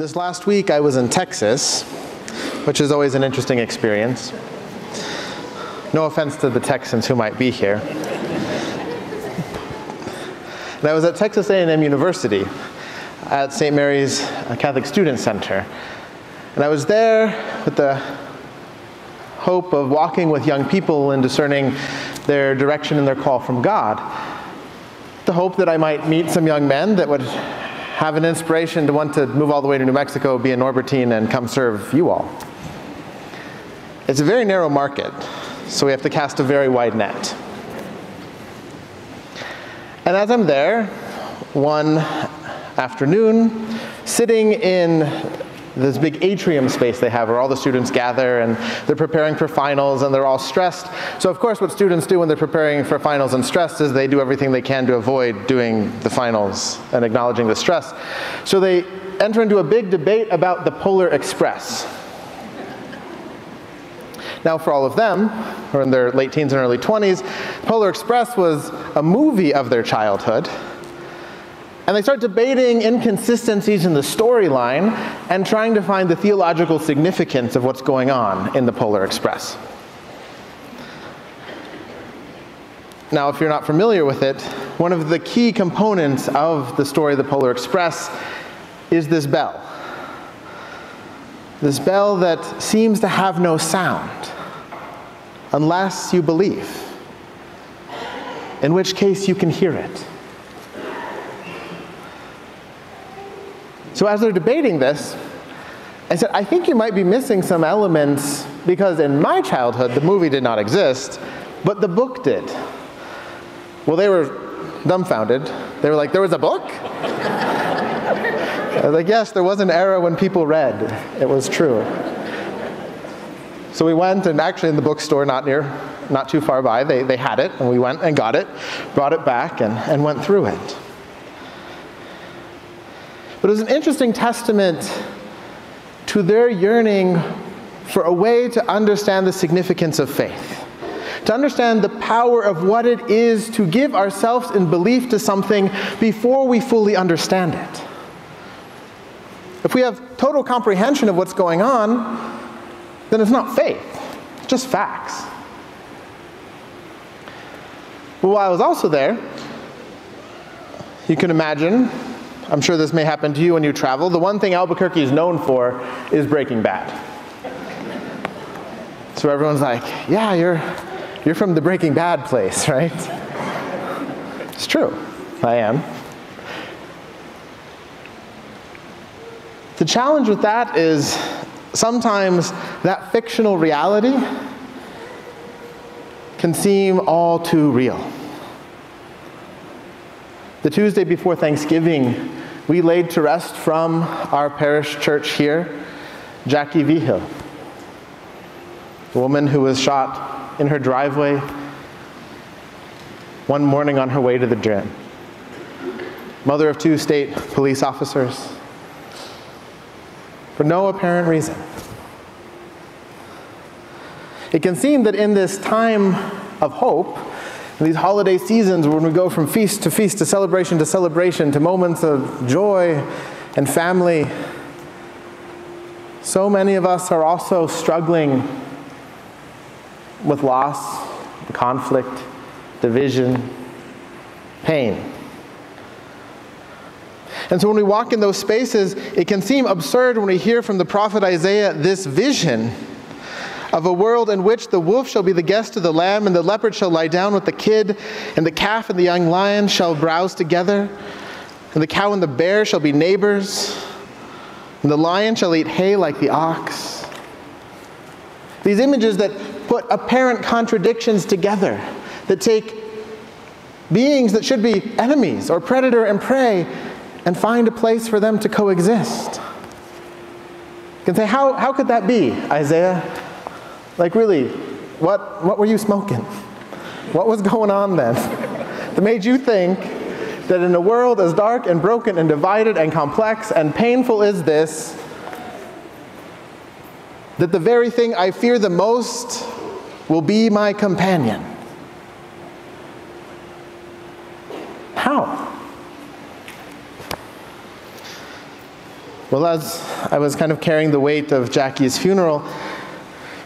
This last week I was in Texas, which is always an interesting experience. No offense to the Texans who might be here. And I was at Texas A&M University at St. Mary's Catholic Student Center. And I was there with the hope of walking with young people and discerning their direction and their call from God. The hope that I might meet some young men that would have an inspiration to want to move all the way to New Mexico, be a Norbertine, and come serve you all. It's a very narrow market, so we have to cast a very wide net. And as I'm there, one afternoon, sitting in this big atrium space they have where all the students gather and they're preparing for finals and they're all stressed. So, of course, what students do when they're preparing for finals and stressed is they do everything they can to avoid doing the finals and acknowledging the stress. So, they enter into a big debate about the Polar Express. Now, for all of them, who are in their late teens and early 20s, Polar Express was a movie of their childhood and they start debating inconsistencies in the storyline and trying to find the theological significance of what's going on in the Polar Express. Now, if you're not familiar with it, one of the key components of the story of the Polar Express is this bell. This bell that seems to have no sound unless you believe, in which case you can hear it. So as they're debating this, I said, I think you might be missing some elements because in my childhood, the movie did not exist, but the book did. Well, they were dumbfounded. They were like, There was a book? I was like, Yes, there was an era when people read. It was true. So we went, and actually in the bookstore, not near, not too far by, they, they had it, and we went and got it, brought it back, and, and went through it. But it was an interesting testament to their yearning for a way to understand the significance of faith, to understand the power of what it is to give ourselves in belief to something before we fully understand it. If we have total comprehension of what's going on, then it's not faith, it's just facts. But while I was also there, you can imagine I'm sure this may happen to you when you travel. The one thing Albuquerque is known for is Breaking Bad. So everyone's like, yeah, you're, you're from the Breaking Bad place, right? It's true. I am. The challenge with that is sometimes that fictional reality can seem all too real. The Tuesday before Thanksgiving, we laid to rest from our parish church here Jackie Vigil, the woman who was shot in her driveway one morning on her way to the gym. Mother of two state police officers, for no apparent reason. It can seem that in this time of hope, in these holiday seasons, when we go from feast to feast to celebration to celebration to moments of joy and family, so many of us are also struggling with loss, conflict, division, pain. And so when we walk in those spaces, it can seem absurd when we hear from the prophet Isaiah this vision of a world in which the wolf shall be the guest of the lamb, and the leopard shall lie down with the kid, and the calf and the young lion shall browse together, and the cow and the bear shall be neighbors, and the lion shall eat hay like the ox. These images that put apparent contradictions together, that take beings that should be enemies or predator and prey and find a place for them to coexist. You can say, how, how could that be, Isaiah? Like, really, what, what were you smoking? What was going on then that made you think that in a world as dark and broken and divided and complex and painful as this, that the very thing I fear the most will be my companion? How? Well, as I was kind of carrying the weight of Jackie's funeral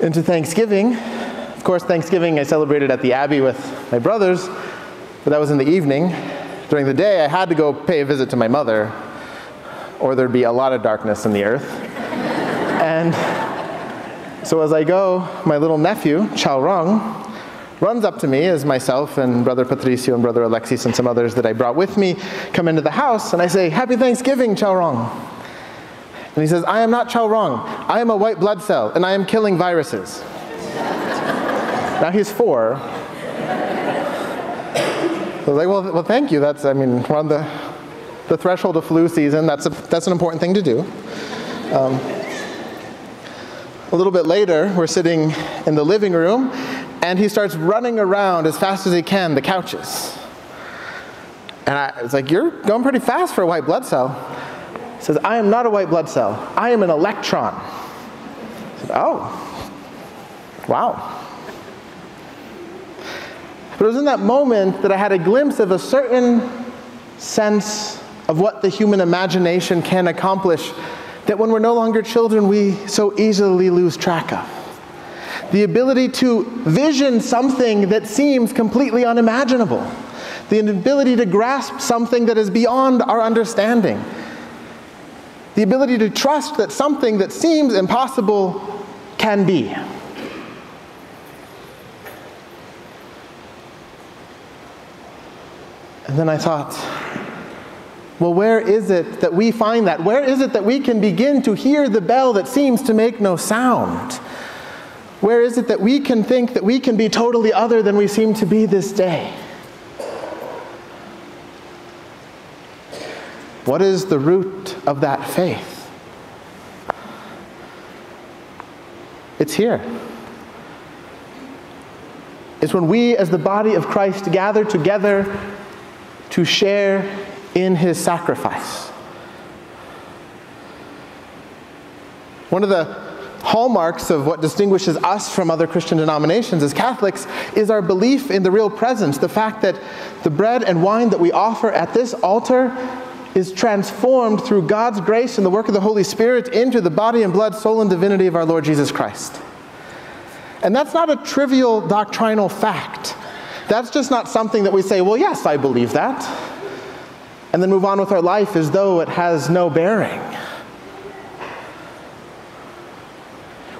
into Thanksgiving, of course, Thanksgiving I celebrated at the Abbey with my brothers, but that was in the evening. During the day, I had to go pay a visit to my mother, or there'd be a lot of darkness in the earth. and so as I go, my little nephew, Chao Rong, runs up to me as myself and Brother Patricio and Brother Alexis and some others that I brought with me come into the house, and I say, Happy Thanksgiving, Chao Rong. And he says, I am not Chao Rong. I am a white blood cell, and I am killing viruses. now he's four. I was like, well, well, thank you. That's, I mean, we're on the, the threshold of flu season. That's, a, that's an important thing to do. Um, a little bit later, we're sitting in the living room, and he starts running around as fast as he can the couches. And I was like, You're going pretty fast for a white blood cell says, I am not a white blood cell. I am an electron. Said, oh, wow. But it was in that moment that I had a glimpse of a certain sense of what the human imagination can accomplish that when we're no longer children, we so easily lose track of. The ability to vision something that seems completely unimaginable. The ability to grasp something that is beyond our understanding the ability to trust that something that seems impossible can be. And then I thought, well, where is it that we find that? Where is it that we can begin to hear the bell that seems to make no sound? Where is it that we can think that we can be totally other than we seem to be this day? What is the root of that faith? It's here. It's when we, as the body of Christ, gather together to share in his sacrifice. One of the hallmarks of what distinguishes us from other Christian denominations as Catholics is our belief in the real presence, the fact that the bread and wine that we offer at this altar is transformed through God's grace and the work of the Holy Spirit into the body and blood, soul, and divinity of our Lord Jesus Christ. And that's not a trivial doctrinal fact. That's just not something that we say, well, yes, I believe that, and then move on with our life as though it has no bearing.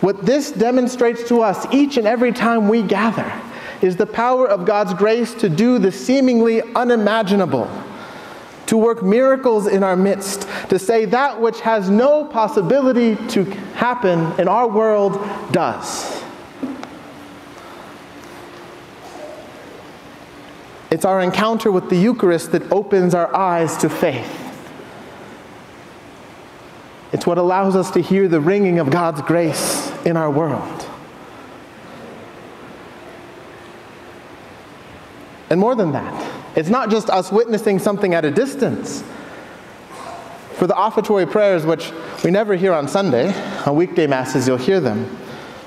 What this demonstrates to us each and every time we gather is the power of God's grace to do the seemingly unimaginable to work miracles in our midst, to say that which has no possibility to happen in our world does. It's our encounter with the Eucharist that opens our eyes to faith. It's what allows us to hear the ringing of God's grace in our world. And more than that, it's not just us witnessing something at a distance. For the offertory prayers, which we never hear on Sunday, on weekday masses you'll hear them.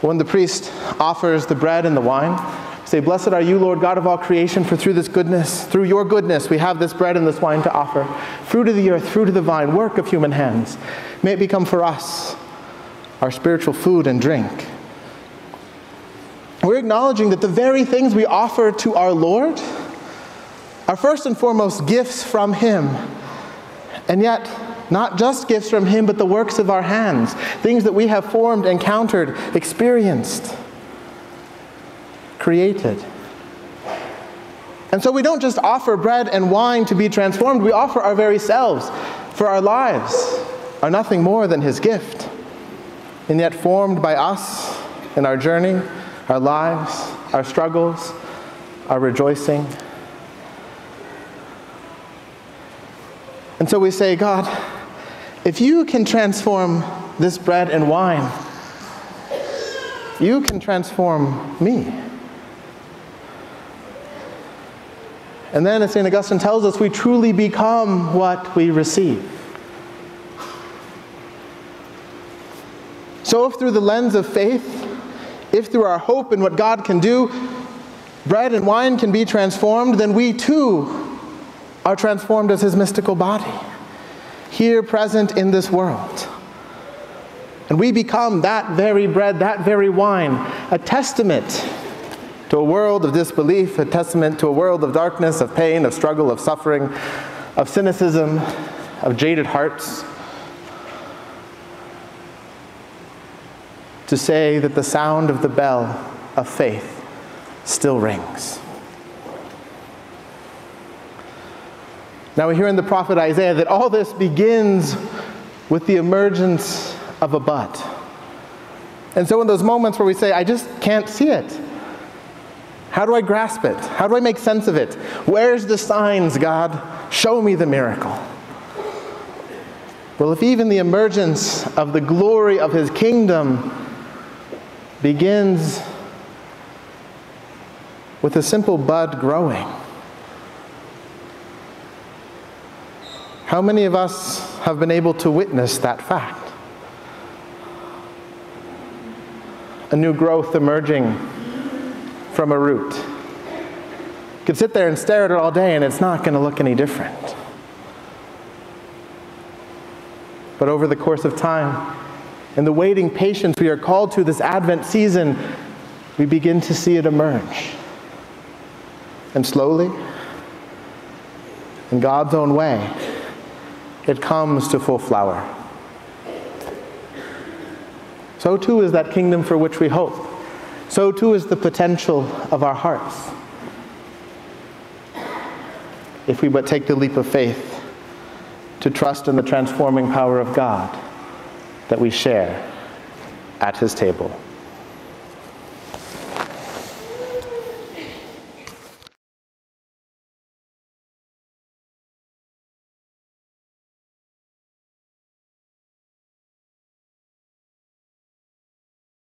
When the priest offers the bread and the wine, say, Blessed are you, Lord God of all creation, for through this goodness, through your goodness, we have this bread and this wine to offer. Fruit of the earth, fruit of the vine, work of human hands. May it become for us our spiritual food and drink. We're acknowledging that the very things we offer to our Lord are first and foremost gifts from Him. And yet, not just gifts from Him, but the works of our hands, things that we have formed, encountered, experienced, created. And so we don't just offer bread and wine to be transformed, we offer our very selves, for our lives are nothing more than His gift. And yet, formed by us in our journey, our lives, our struggles, our rejoicing, And so we say, God, if you can transform this bread and wine, you can transform me. And then, as St. Augustine tells us, we truly become what we receive. So, if through the lens of faith, if through our hope in what God can do, bread and wine can be transformed, then we too are transformed as his mystical body. here present in this world. And we become that very bread, that very wine, a testament to a world of disbelief, a testament to a world of darkness, of pain, of struggle, of suffering, of cynicism, of jaded hearts. To say that the sound of the bell of faith still rings. Now we hear in the prophet Isaiah that all this begins with the emergence of a bud. And so, in those moments where we say, I just can't see it, how do I grasp it? How do I make sense of it? Where's the signs, God? Show me the miracle. Well, if even the emergence of the glory of his kingdom begins with a simple bud growing, how many of us have been able to witness that fact? a new growth emerging from a root. You could sit there and stare at it all day and it's not going to look any different. But over the course of time, in the waiting patience we are called to this Advent season, we begin to see it emerge. And slowly, in God's own way, it comes to full flower. So too is that kingdom for which we hope. So too is the potential of our hearts. If we but take the leap of faith to trust in the transforming power of God that we share at his table.